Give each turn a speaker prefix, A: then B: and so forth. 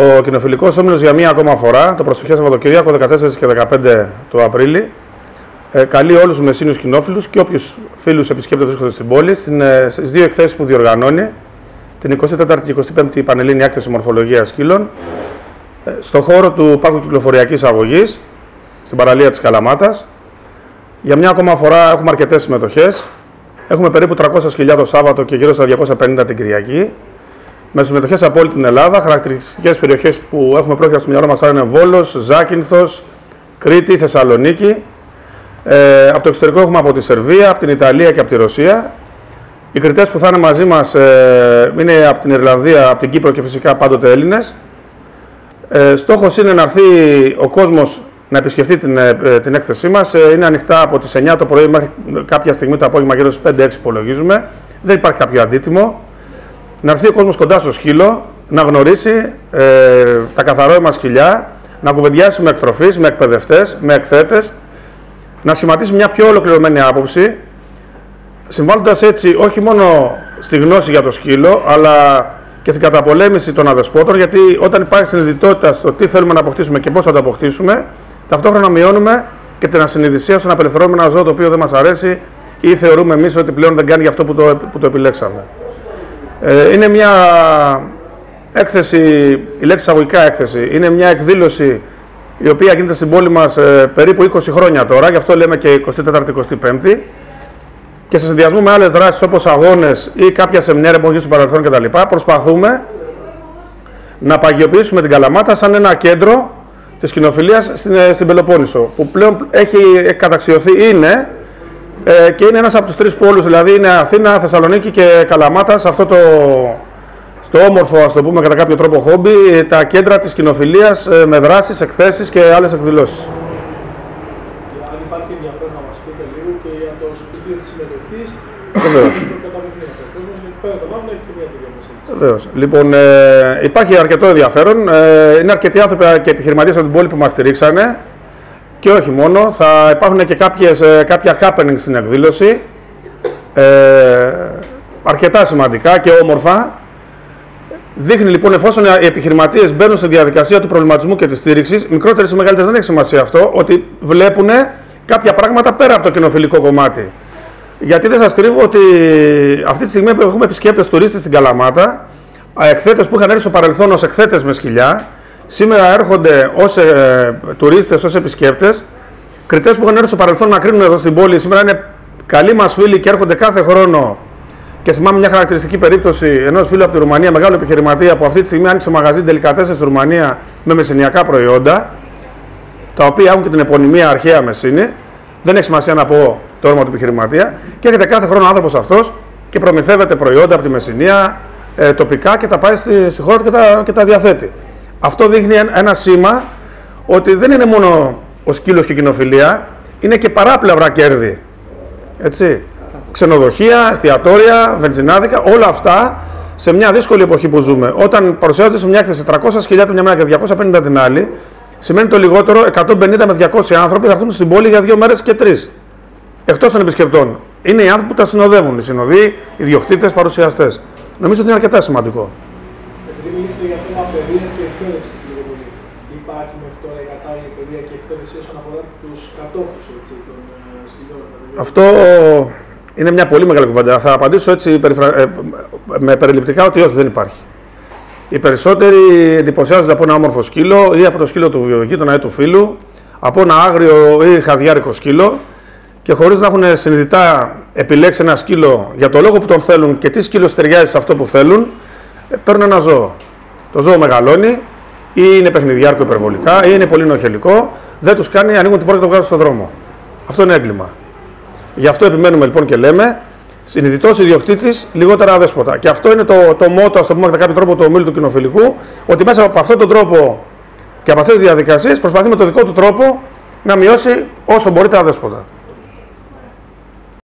A: Ο κοινοφιλικός όμιλος για μία ακόμα φορά, το προσεχές Σαββατοκύριακο 14 και 15 του Απρίλη, ε, καλεί όλους τους μεσίνου κοινόφιλους και όποιους φίλους επισκέπτε βρίσκονται στην πόλη ε, στις δύο εκθέσεις που διοργανώνει, την 24η και 25η Πανελλήνια Έκθεση Μορφολογία Σκύλων, ε, στο χώρο του Πάρκου Κυκλοφοριακής Αγωγής, στην παραλία της Καλαμάτας. Για μια ακόμα φορά έχουμε αρκετές συμμετοχές. Έχουμε περίπου 300.000 το Σάββατο και γύρω στα 250 την Κυριακή με συμμετοχές από όλη την Ελλάδα. Χαρακτηριστικές περιοχές που έχουμε πρόκειται στο μυαλό μας είναι Βόλος, Ζάκυνθος, Κρήτη, Θεσσαλονίκη. Ε, από το εξωτερικό έχουμε από τη Σερβία, από την Ιταλία και από τη Ρωσία. Οι κριτές που θα είναι μαζί μας ε, είναι από την Ιρλανδία, από την Κύπρο και φυσικά πάντοτε Έλληνες. Ε, Στόχος είναι να έρθει ο κόσμος να επισκεφτεί την, ε, την έκθεσή μας. Ε, είναι ανοιχτά από τις 9 το πρωί μέχρι κάποια στιγμή το απόγευμα γύρω στις 5-6 υπολογίζουμε. Δεν υπάρχει κάποιο αντίτιμο να έρθει ο κόσμος κοντά στο σκύλο, να γνωρίσει ε, τα καθαρόιμα σκυλιά, να κουβεντιάσει με εκτροφείς, με εκπαιδευτές, με εκθέτες, να σχηματίσει μια πιο ολοκληρωμένη άποψη, συμβάλλοντας έτσι όχι μόνο στη γνώση για το σκύλο, αλλά και στην καταπολέμηση των αδεσπότων, γιατί όταν υπάρχει συνειδητότητα στο τι θέλουμε να αποκτήσουμε και πώς θα το αποκτήσουμε, ταυτόχρονα μειώνουμε και την ασυνειδησία στο να απελευθερώνουμε ένα ζώο το οποίο δεν μας αρέσει ή θεωρούμε εμείς ότι πλέον δεν κάνει για αυτό που το, που το επιλέξαμε. Ε, είναι μια έκθεση, η λέξη αγωγικά έκθεση, είναι μια εκδήλωση η οποία γίνεται στην πόλη μας ε, περίπου 20 χρόνια τώρα, γι' αυτό λέμε και 24η-25η και σε συνδυασμό με άλλες δράσεις όπως αγώνες ή κάποια σεμινάρια που έχουν στο παρελθόν κτλ. προσπαθούμε να παγιοποιήσουμε την Καλαμάτα σαν ένα κέντρο της κοινοφιλίας στην, ε, στην Πελοπόννησο που πλέον έχει καταξιωθεί, είναι ε, και είναι ένας από τους τρεις πόλους, δηλαδή είναι Αθήνα, Θεσσαλονίκη και Καλαμάτα, σε αυτό το στο όμορφο, ας το πούμε κατά κάποιο τρόπο χόμπι, τα κέντρα της κοινοφιλίας ε, με δράσεις, εκθέσεις και άλλες εκδηλώσεις.
B: Αν υπάρχει ενδιαφέρον να μας πείτε λίγο και για το στοιχείο της συμμετοχής,
A: Βεβαίως. Βεβαίως. Λοιπόν, ε, υπάρχει αρκετό ενδιαφέρον. Ε, είναι αρκετοί άνθρωποι και επιχειρηματίες από την πόλη που μας στηρίξανε. Και όχι μόνο, θα υπάρχουν και κάποιες, ε, κάποια happening στην εκδήλωση, ε, αρκετά σημαντικά και όμορφα. Δείχνει λοιπόν εφόσον οι επιχειρηματίες μπαίνουν στη διαδικασία του προβληματισμού και της στήριξης, μικρότερες ή μεγαλύτερες δεν έχει σημασία αυτό, ότι βλέπουν κάποια πράγματα πέρα από το κοινοφιλικό κομμάτι. Γιατί δεν σας κρύβω ότι αυτή τη στιγμή έχουμε επισκέπτες τουρίστες στην Καλαμάτα, εκθέτες που είχαν έρθει στο παρελθόν ως εκθέτες με σκυλιά, Σήμερα έρχονται ως ε, τουρίστες, ως επισκέπτες. Κριτές που έχουν έρθει στο παρελθόν να κρίνουν εδώ στην πόλη σήμερα είναι καλοί μας φίλοι και έρχονται κάθε χρόνο. Και θυμάμαι μια χαρακτηριστική περίπτωση ενός φίλου από τη Ρουμανία, μεγάλο επιχειρηματία, που αυτή τη στιγμή άνοιξε μαγαζί τελικατέσσερ στη Ρουμανία με μεσηνιακά προϊόντα, τα οποία έχουν και την επωνυμία αρχαία μεσίνη. Δεν έχει σημασία να πω το όνομα του επιχειρηματία. Και έρχεται κάθε χρόνο άνθρωπος αυτός και προμηθεύεται προϊόντα από τη Μεσσηνία ε, τοπικά και τα πάει στη, στη χώρα και τα, και τα διαθέτει. Αυτό δείχνει ένα σήμα ότι δεν είναι μόνο ο σκύλος και η κοινοφιλία, είναι και παράπλευρα κέρδη. Έτσι. Ξενοδοχεία, εστιατόρια, βενζινάδικα, όλα αυτά σε μια δύσκολη εποχή που ζούμε. Όταν παρουσιάζονται σε μια έκθεση 300 χιλιάδες μια μέρα και 250 την άλλη, σημαίνει το λιγότερο 150 με 200 άνθρωποι θα έρθουν στην πόλη για δύο μέρες και τρεις. Εκτός των επισκεπτών. Είναι οι άνθρωποι που τα συνοδεύουν. Οι συνοδοί, οι διοκτήτες, παρουσιαστές. Νομίζω ότι είναι αρκετά σημαντικό.
B: Επειδή μιλήσατε για θέμα παιδείας και εκπαίδευσης λίγο πολύ, υπάρχει μέχρι τώρα η κατάλληλη παιδεία και εκπαίδευση όσον αφορά τους κατόχους των ε, σκυλιών.
A: Αυτό είναι μια πολύ μεγάλη κουβέντα. Θα απαντήσω έτσι ε, με περιληπτικά ότι όχι, δεν υπάρχει. Οι περισσότεροι εντυπωσιάζονται από ένα όμορφο σκύλο ή από το σκύλο του γειτονά ή του φίλου, από ένα άγριο ή χαδιάρικο σκύλο και χωρίς να έχουν συνειδητά επιλέξει ένα σκύλο για το λόγο που τον θέλουν και τι σκύλο ταιριάζει σε αυτό που θέλουν, ε, παίρνουν ένα ζώο. Το ζώο μεγαλώνει ή είναι παιχνιδιάρκο υπερβολικά ή είναι πολύ νοχελικό, δεν τους κάνει, ανοίγουν την πόρτα και το βγάζουν στον δρόμο. Αυτό είναι έγκλημα. Γι' αυτό επιμένουμε λοιπόν και λέμε συνειδητός ιδιοκτήτης, λιγότερα αδέσποτα. Και αυτό είναι το, το μότο, ας το πούμε κατά κάποιο τρόπο, του ομίλου του κοινοφιλικού, ότι μέσα από αυτόν τον τρόπο και από αυτές τις διαδικασίες προσπαθεί με τον δικό του τρόπο να μειώσει όσο μπορεί τα αδέσποτα.